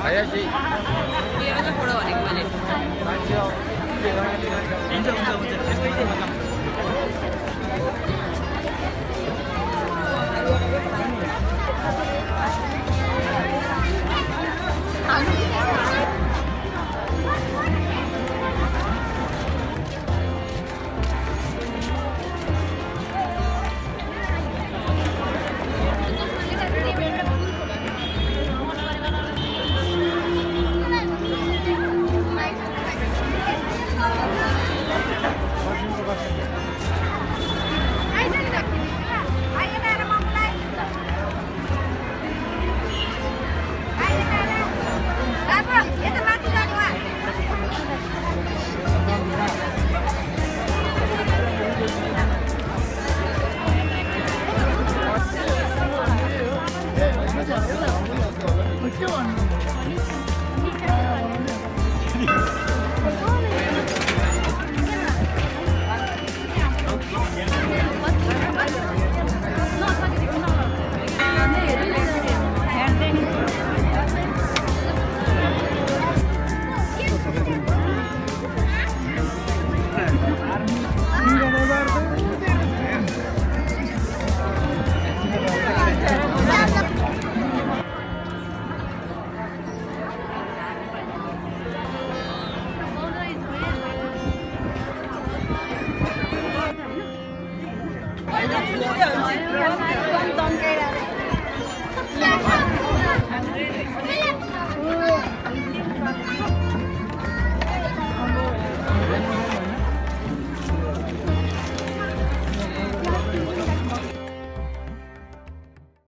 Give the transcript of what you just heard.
早いし。doing? 一两样，就系广。